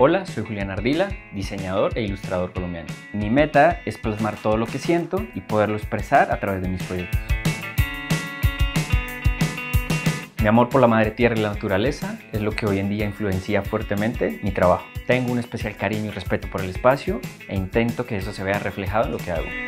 Hola, soy Julián Ardila, diseñador e ilustrador colombiano. Mi meta es plasmar todo lo que siento y poderlo expresar a través de mis proyectos. Mi amor por la madre tierra y la naturaleza es lo que hoy en día influencia fuertemente mi trabajo. Tengo un especial cariño y respeto por el espacio e intento que eso se vea reflejado en lo que hago.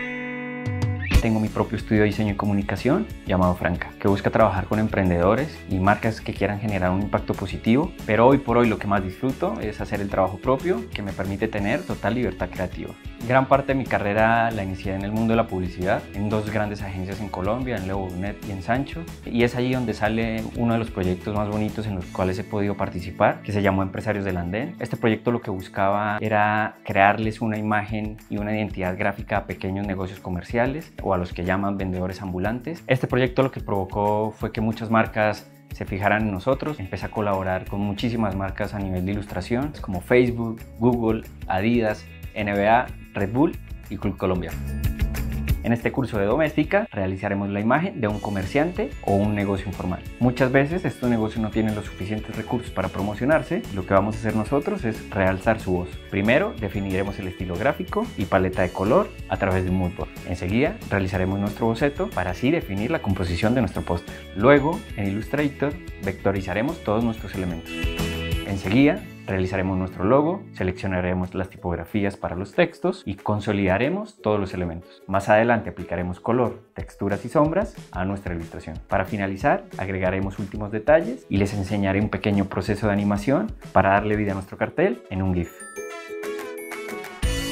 Tengo mi propio estudio de diseño y comunicación llamado Franca, que busca trabajar con emprendedores y marcas que quieran generar un impacto positivo, pero hoy por hoy lo que más disfruto es hacer el trabajo propio que me permite tener total libertad creativa. Gran parte de mi carrera la inicié en el mundo de la publicidad, en dos grandes agencias en Colombia, en Net y en Sancho, y es allí donde sale uno de los proyectos más bonitos en los cuales he podido participar, que se llamó Empresarios del Andén. Este proyecto lo que buscaba era crearles una imagen y una identidad gráfica a pequeños negocios comerciales o a los que llaman vendedores ambulantes. Este proyecto lo que provocó fue que muchas marcas se fijaran en nosotros. Empecé a colaborar con muchísimas marcas a nivel de ilustración, como Facebook, Google, Adidas, NBA, Red Bull y Club Colombia. En este curso de doméstica realizaremos la imagen de un comerciante o un negocio informal. Muchas veces estos negocios no tienen los suficientes recursos para promocionarse. Lo que vamos a hacer nosotros es realzar su voz. Primero definiremos el estilo gráfico y paleta de color a través de un moodboard. Enseguida realizaremos nuestro boceto para así definir la composición de nuestro póster. Luego en Illustrator vectorizaremos todos nuestros elementos. Enseguida Realizaremos nuestro logo, seleccionaremos las tipografías para los textos y consolidaremos todos los elementos. Más adelante aplicaremos color, texturas y sombras a nuestra ilustración. Para finalizar, agregaremos últimos detalles y les enseñaré un pequeño proceso de animación para darle vida a nuestro cartel en un GIF.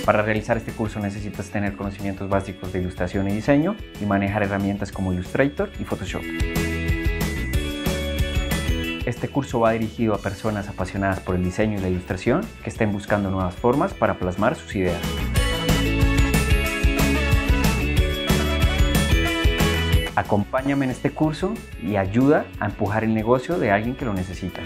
Para realizar este curso necesitas tener conocimientos básicos de ilustración y diseño y manejar herramientas como Illustrator y Photoshop. Este curso va dirigido a personas apasionadas por el diseño y la ilustración que estén buscando nuevas formas para plasmar sus ideas. Acompáñame en este curso y ayuda a empujar el negocio de alguien que lo necesita.